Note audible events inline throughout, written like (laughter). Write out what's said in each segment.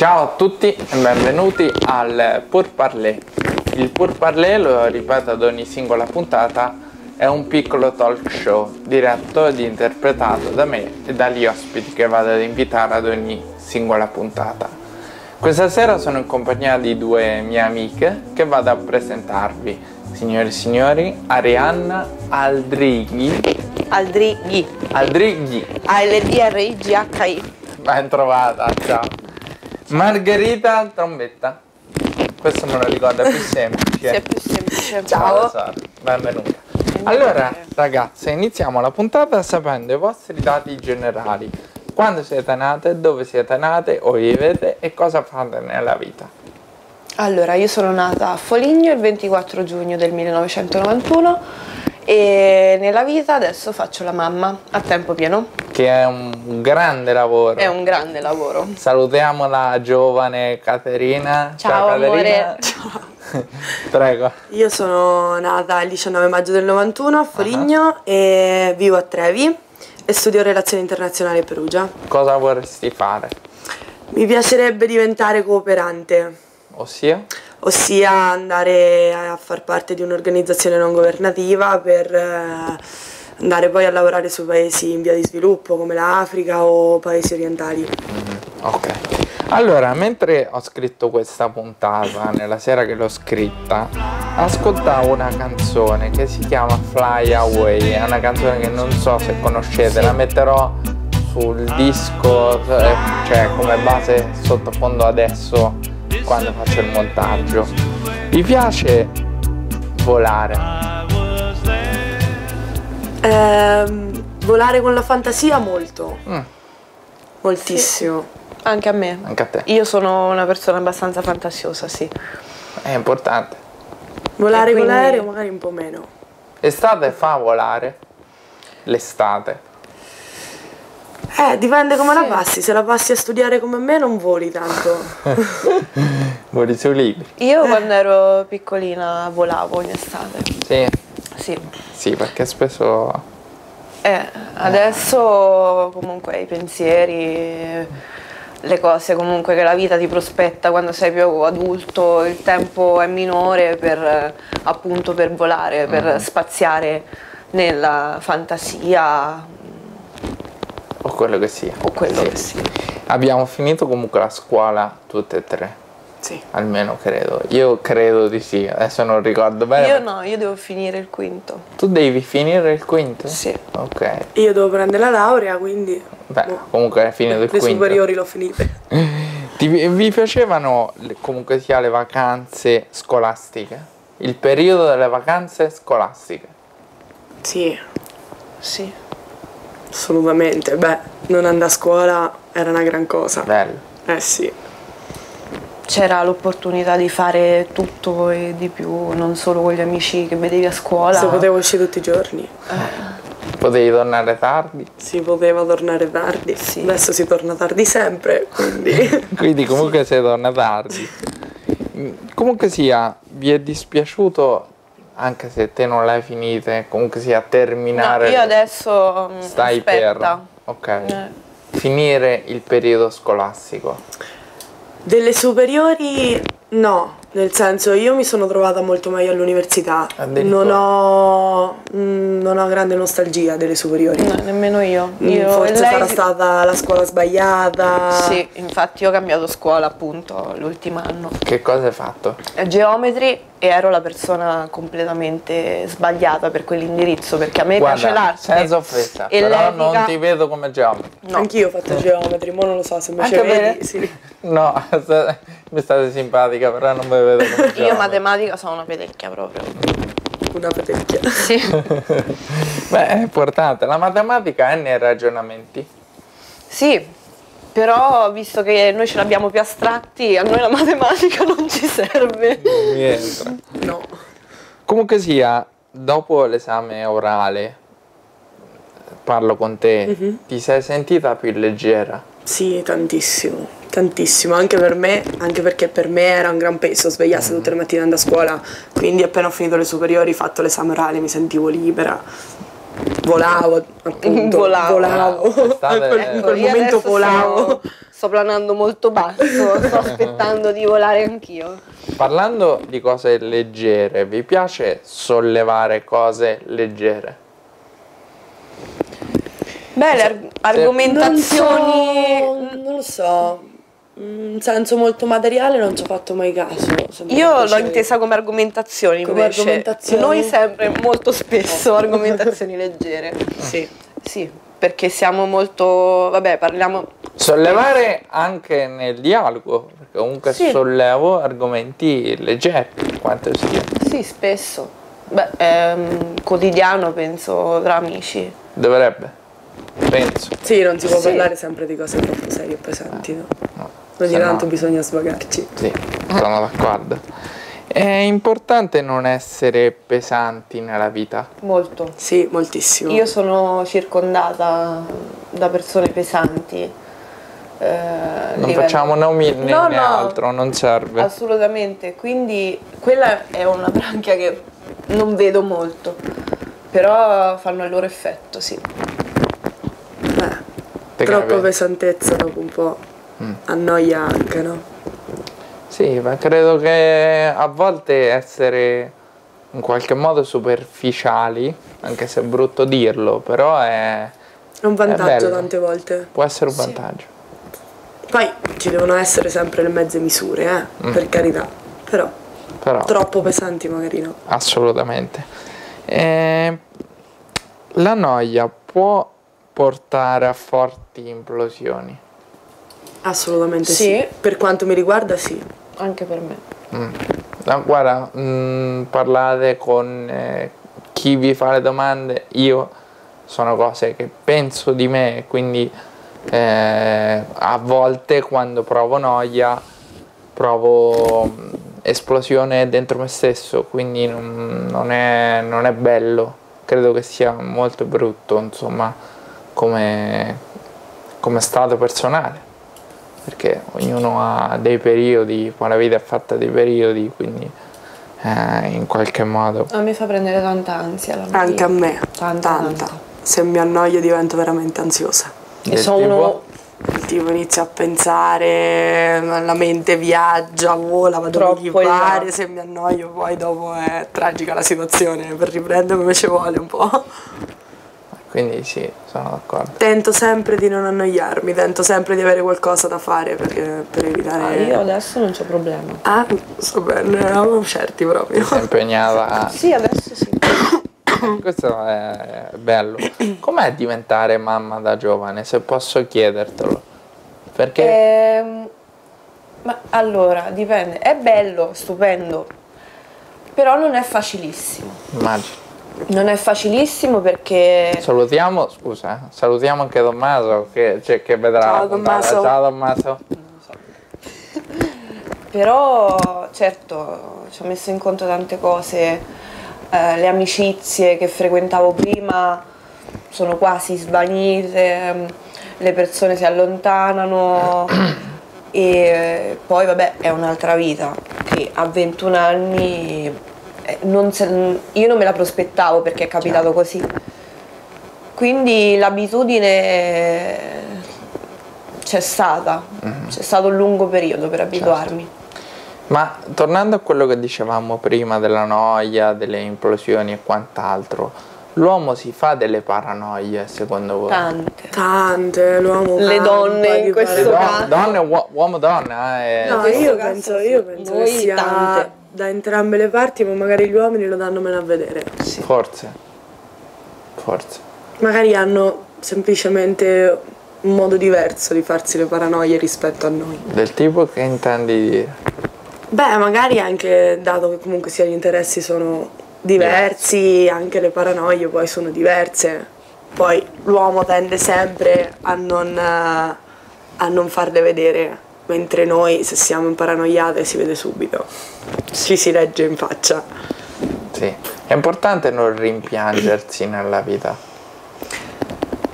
Ciao a tutti e benvenuti al Pur Parler. Il Pur Parler, lo ripeto ad ogni singola puntata, è un piccolo talk show diretto ed interpretato da me e dagli ospiti che vado ad invitare ad ogni singola puntata. Questa sera sono in compagnia di due mie amiche che vado a presentarvi. Signore e signori, Arianna Aldrighi. Aldrighi. Aldrighi. A-L-D-R-I-G-H-I. Ben trovata, ciao. Margherita Trombetta. Questo me lo ricorda più (laughs) semplice. È più semplice. Ciao. Sara, benvenuta. Allora, ragazze, iniziamo la puntata sapendo i vostri dati generali. Quando siete nate, dove siete nate o vivete e cosa fate nella vita. Allora, io sono nata a Foligno il 24 giugno del 1991 e nella vita adesso faccio la mamma a tempo pieno. Che è un grande lavoro. È un grande lavoro. Salutiamo la giovane Caterina. Ciao, Caterina. amore. (laughs) Prego. Io sono nata il 19 maggio del 91 a Foligno e vivo a Trevi e studio relazioni internazionali a Perugia. Cosa vorresti fare? Mi piacerebbe diventare cooperante, Ossia? ossia andare a far parte di un'organizzazione non governativa per eh, andare poi a lavorare su paesi in via di sviluppo come l'Africa o paesi orientali. Ok. Allora, mentre ho scritto questa puntata, nella sera che l'ho scritta, ascoltavo una canzone che si chiama Fly Away. È una canzone che non so se conoscete, la metterò sul disco, eh, cioè come base sottofondo adesso quando faccio il montaggio. Vi piace volare? Ehm, volare con la fantasia molto, Mm, moltissimo. Anche a me. anche a te. Io sono una persona abbastanza fantasiosa, sì. È importante. Volare E con quindi- l'aereo magari un po' meno. Estate fa volare? L'estate. Eh, dipende come la Sì. passi. Se la passi a studiare come me non voli tanto. (laughs) Voli sui libri. Io quando ero piccolina volavo in estate. Sì, Sì. sì, perché spesso Eh, adesso comunque i pensieri, le cose comunque che la vita ti prospetta quando sei più adulto, il tempo è minore per eh, appunto per volare, per spaziare nella fantasia o quello che sia. o quello Sì. che sia. Abbiamo finito comunque la scuola tutte e tre, Sì. almeno credo. Io credo di sì, adesso non ricordo bene. Io no, io devo finire il quinto. Tu devi finire il quinto? Sì. Ok. Io devo prendere la laurea, quindi Beh, boh, comunque è finito il le quinto. superiori l'ho finite. (laughs) Ti- vi piacevano le- comunque sia le vacanze scolastiche? Il periodo delle vacanze scolastiche? Sì, Sì. assolutamente. Beh, non andare a scuola era una gran cosa. Bello. Eh sì. C'era l'opportunità di fare tutto e di più, non solo con gli amici che vedevi a scuola. Se potevo uscire tutti i giorni, Potevi tornare tardi? si poteva tornare tardi. Sì. Adesso si torna tardi sempre, quindi (laughs) Quindi comunque sei torna tardi. Comunque sia, vi è dispiaciuto, anche se te non l'hai finita, comunque sia No, terminare... io adesso mm, Stai aspetta. per... Ok. Eh. Finire il periodo scolastico. Delle superiori no. Nel senso, io mi sono trovata molto meglio all'università. Non ho, mm, non ho grande nostalgia delle superiori. No, nemmeno io. Mm, io Forse lei sarà stata la scuola sbagliata. Sì, infatti io ho cambiato scuola appunto l'ultimo anno. Che cosa hai fatto? Geometri e ero la persona completamente sbagliata per quell'indirizzo perché a me piace Guarda, l'arte. senza offesa, e però l'etica- non ti vedo come geometro. No. Anch'io ho fatto geometri, ma non lo so se mi ci Anche vedi. Sì. No, (laughs) mi state simpatica, però non mi vedo (laughs) come geometro. Io matematica sono una pedecchia proprio. Una petecchia. Sì. (laughs) Beh, è importante. La matematica è nei ragionamenti. sì, però visto che noi ce l'abbiamo più astratti, a noi la matematica non ci serve. Mi entra. No. Comunque sia, dopo l'esame orale, parlo con te, ti sei sentita più leggera? Sì, tantissimo, tantissimo, anche per me, anche perché per me era un gran peso svegliarsi tutte le mattine andare a scuola, quindi appena ho finito le superiori, fatto l'esame orale, mi sentivo libera. volavo, appunto. (laughs) Volavo. volavo. (laughs) In quel- Ecco, quel momento volavo. Sto, sto planando molto basso, sto (laughs) aspettando di volare anch'io. Parlando di cose leggere, vi piace sollevare cose leggere? Beh, le arg- argomentazioni... Non, so, non lo so. In senso molto materiale non ci ho fatto mai caso. Io l'ho intesa come argomentazioni Come invece. argomentazioni? Noi sempre, molto spesso, (laughs) argomentazioni leggere. Sì. Sì, perché siamo molto... Vabbè, parliamo... Sollevare anche nel dialogo, perché comunque Sì. sollevo argomenti leggeri, quanto sia. Sì, spesso. Beh, è un quotidiano, penso, tra amici. Dovrebbe, penso. Sì, non si può Sì. parlare sempre di cose troppo serie e pesanti, no? Ogni Se no- tanto bisogna svagarci. Sì, sono d'accordo. È importante non essere pesanti nella vita. Molto. Sì, moltissimo. Io sono circondata da persone pesanti. eh, Non livello- facciamo nomi né, No, né no. altro, non serve. Assolutamente, quindi quella è una branchia che non vedo molto, però fanno il loro effetto, sì. Eh, Te troppa capi? pesantezza dopo un po' Mm. annoia anche, no? Sì, ma credo che a volte essere in qualche modo superficiali, anche se è brutto dirlo, però è, È un vantaggio bello. tante volte. può essere un Sì. vantaggio. Poi ci devono essere sempre le mezze misure, eh, Mm. per carità. Però Però troppo pesanti magari no. assolutamente. Eh, la noia può portare a forti implosioni. Assolutamente sì. Sì. Per quanto mi riguarda sì. Anche per me. Mm. No, guarda, mm, parlate con eh, chi vi fa le domande, io sono cose che penso di me, quindi eh, a volte quando provo noia provo mm, esplosione dentro me stesso, quindi non, non è, non è bello, credo che sia molto brutto, insomma, come, come stato personale perché ognuno ha dei periodi, poi la vita è fatta di periodi, quindi eh, in qualche modo A me fa prendere tanta ansia la Anche mattina. a me. Tanta, tanta. tanta. Se mi annoio divento veramente ansiosa. E sono Il tipo inizia a pensare, la mente viaggia, vola, va dove Troppo gli in là. pare, se mi annoio poi dopo è tragica la situazione, per riprendermi ci vuole un po'. Quindi sì, sono d'accordo. Tento sempre di non annoiarmi, tento sempre di avere qualcosa da fare perché, per Ah, evitare... io adesso non c'ho problema. Ah, so bene, avevo certi proprio. Sei impegnata. Sì, adesso sì. (coughs) Questo è bello. Com'è diventare mamma da giovane, se posso chiedertelo? Perché Ehm, ma allora, dipende. È bello, stupendo, però non è facilissimo. immagino. Non è facilissimo perché Salutiamo, scusa, eh, salutiamo anche Tommaso che, cioè, che vedrà Ciao. Tommaso. Ciao Tommaso. (laughs) Però certo ci ho messo in conto tante cose, eh, le amicizie che frequentavo prima sono quasi svanite, ehm, le persone si allontanano (coughs) e poi vabbè è un'altra vita che a 21 anni non se- io non me la prospettavo perché è capitato così. Quindi l'abitudine c'è stata, c'è stato un lungo periodo per abituarmi. Ma tornando a quello che dicevamo prima della noia, delle implosioni e quant'altro, l'uomo si fa delle paranoie secondo voi? Tante. Tante, l'uomo Le campa donne in questo don- caso. donne, uo- uomo donna, eh. No, io penso, sì. io penso che sia tante. Da entrambe le parti, ma magari gli uomini lo danno meno a vedere. Sì. Forse. Forse. Magari hanno semplicemente un modo diverso di farsi le paranoie rispetto a noi. Del tipo che intendi dire? Beh, magari anche dato che comunque sia gli interessi sono diversi, anche le paranoie poi sono diverse. Poi l'uomo tende sempre a non, eh, a non farle vedere, mentre noi se siamo paranoiate si vede subito, ci si legge in faccia. Sì. È importante non rimpiangersi nella vita.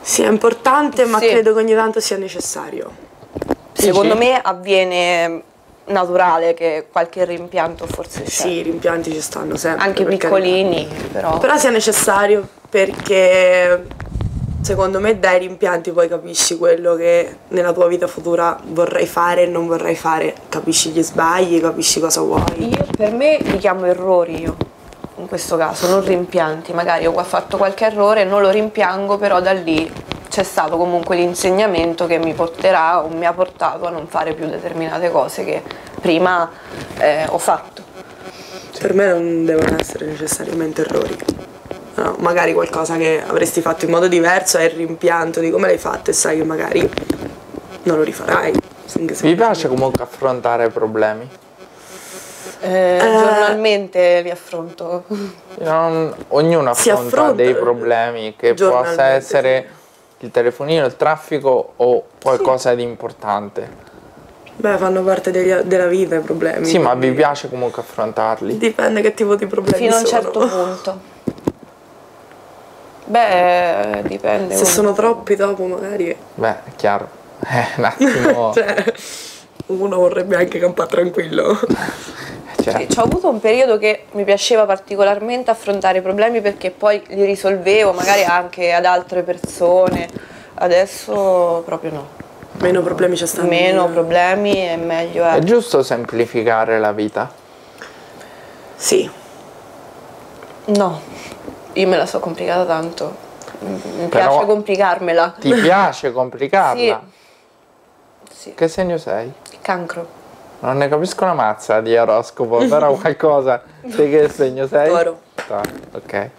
Sì, è importante, ma Sì. credo che ogni tanto sia necessario. Secondo me avviene naturale che qualche rimpianto forse c'è. Sì, i rimpianti ci stanno sempre. Anche piccolini, però. carità. Però sia necessario perché secondo me dai rimpianti poi capisci quello che nella tua vita futura vorrai fare e non vorrai fare, capisci gli sbagli, capisci cosa vuoi. Io per me li chiamo errori io, in questo caso, non rimpianti. Magari ho fatto qualche errore, non lo rimpiango, però da lì c'è stato comunque l'insegnamento che mi porterà o mi ha portato a non fare più determinate cose che prima eh, ho fatto. Per me non devono essere necessariamente errori. No, magari qualcosa che avresti fatto in modo diverso è il rimpianto di come l'hai fatto e sai che magari non lo rifarai. Vi piace comunque affrontare problemi? Eh, giornalmente li affronto. Non- ognuno affronta, affronta dei problemi che possa essere il telefonino, il traffico o qualcosa di importante. Beh, fanno parte degli- della vita i problemi. Sì, ma vi piace comunque affrontarli? Dipende che tipo di problemi Fino a un sono. certo punto. (laughs) Beh, dipende. Se sono troppi dopo magari... Beh, è chiaro. Eh, un (laughs) attimo. Cioè, uno vorrebbe anche campare tranquillo. cioè, Sì, ho avuto un periodo che mi piaceva particolarmente affrontare i problemi perché poi li risolvevo magari anche ad altre persone. Adesso proprio no. Meno problemi ci stanno. Meno problemi e meglio è è. giusto semplificare la vita? Sì. No, io me la so complicata tanto. Mi Però- piace complicarmela. Ti (laughs) piace complicarla? Sì, Che segno sei? cancro. Non ne capisco una mazza di oroscopo, però (laughs) qualcosa. Te che segno sei? Toro. Ok.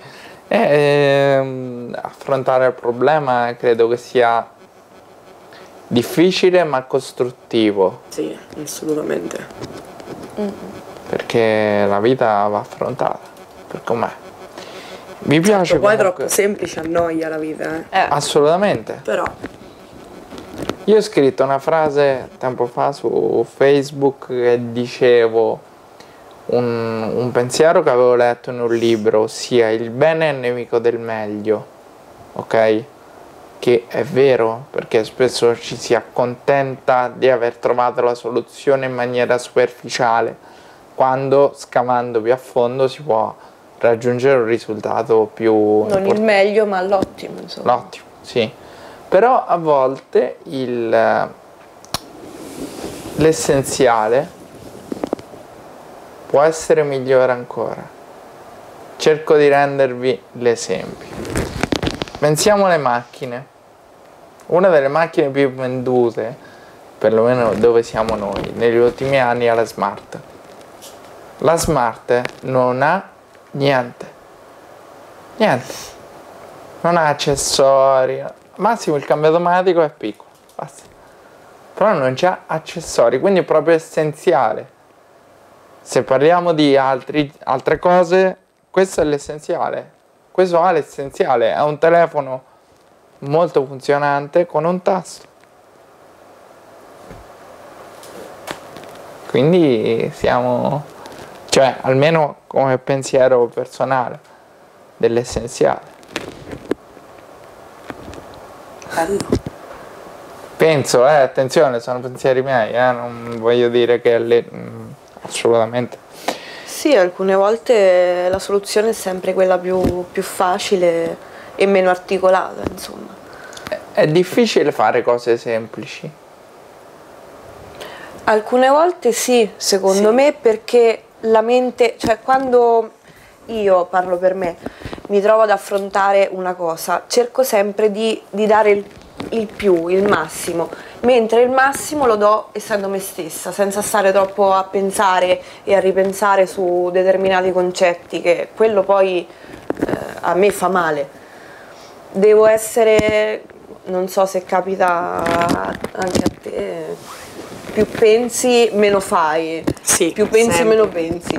Ehm, affrontare il problema credo che sia difficile ma costruttivo, Sì, assolutamente. perché la vita va affrontata per com'è. Mi piace Poi è troppo semplice annoia la vita, eh. Eh, Assolutamente. Però, Io ho scritto una frase tempo fa su Facebook che dicevo un, un pensiero che avevo letto in un libro, ossia il bene è nemico del meglio, ok? Che è vero, perché spesso ci si accontenta di aver trovato la soluzione in maniera superficiale, quando scavando più a fondo si può raggiungere un risultato più non il importante. meglio, ma l'ottimo, insomma. Ottimo, sì. Però a volte il, l'essenziale può essere migliore ancora. Cerco di rendervi l'esempio. Pensiamo alle macchine. Una delle macchine più vendute, perlomeno dove siamo noi, negli ultimi anni è la Smart. La Smart non ha niente. Niente non ha accessori. Massimo il cambio automatico è piccolo, basta. Però non c'ha accessori, quindi è proprio essenziale. Se parliamo di altri- altre cose, questo è l'essenziale. Questo ha l'essenziale, è un telefono molto funzionante con un tasto. Quindi siamo, cioè almeno come pensiero personale, dell'essenziale. bello. Penso, eh, attenzione, sono pensieri miei, eh, non voglio dire che le, mm, assolutamente. Sì, alcune volte la soluzione è sempre quella più, più facile e meno articolata, insomma. È, è difficile fare cose semplici. Alcune volte sì, secondo Sì. me, perché la mente, cioè quando io parlo per me, mi trovo ad affrontare una cosa, cerco sempre di, di dare il, il più, il massimo, mentre il massimo lo do essendo me stessa, senza stare troppo a pensare e a ripensare su determinati concetti, che quello poi eh, a me fa male. Devo essere, non so se capita anche a te, più pensi meno fai, Sì, più pensi sempre. meno pensi.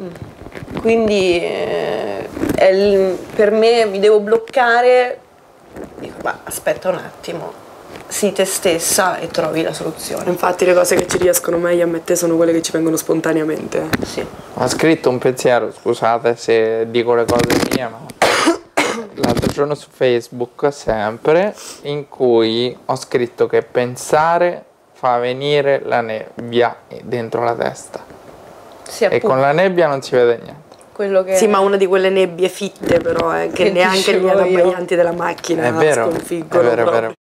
Mm. Quindi eh, è il- per me mi devo bloccare, dico ma aspetta un attimo, sii te stessa e trovi la soluzione. Infatti le cose che ci riescono meglio a me te sono quelle che ci vengono spontaneamente. Sì. Ho scritto un pensiero, scusate se dico le cose mie, ma (coughs) l'altro giorno su Facebook sempre, in cui ho scritto che pensare fa venire la nebbia dentro la testa Sì, e con la nebbia non si vede niente. quello che... Sì, ma una di quelle nebbie fitte però, eh, che, Che neanche gli adabbaianti della macchina È vero, è sconfiggono vero, è vero.